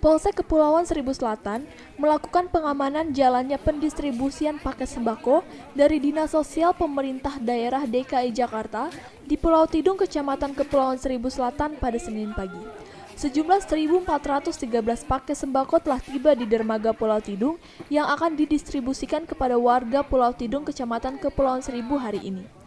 Polsek Kepulauan Seribu Selatan melakukan pengamanan jalannya pendistribusian paket sembako dari Dinas Sosial Pemerintah Daerah DKI Jakarta di Pulau Tidung, Kecamatan Kepulauan Seribu Selatan pada Senin pagi. Sejumlah 1.413 paket sembako telah tiba di dermaga Pulau Tidung yang akan didistribusikan kepada warga Pulau Tidung, Kecamatan Kepulauan Seribu hari ini.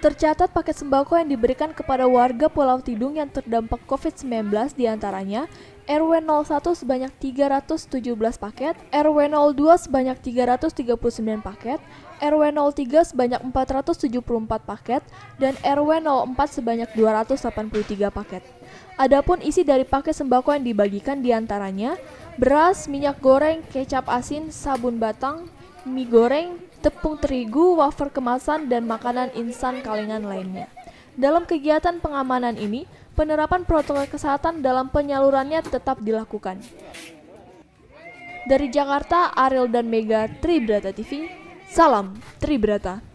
Tercatat paket sembako yang diberikan kepada warga Pulau Tidung yang terdampak COVID-19 di antaranya RW 01 sebanyak 317 paket, RW 02 sebanyak 339 paket, RW 03 sebanyak 474 paket, dan RW 04 sebanyak 283 paket. Adapun isi dari paket sembako yang dibagikan di antaranya beras, minyak goreng, kecap asin, sabun batang, mie goreng, tepung terigu, wafer kemasan, dan makanan instan kalengan lainnya. Dalam kegiatan pengamanan ini, penerapan protokol kesehatan dalam penyalurannya tetap dilakukan. Dari Jakarta, Ariel dan Mega, Tribrata TV, salam Tribrata.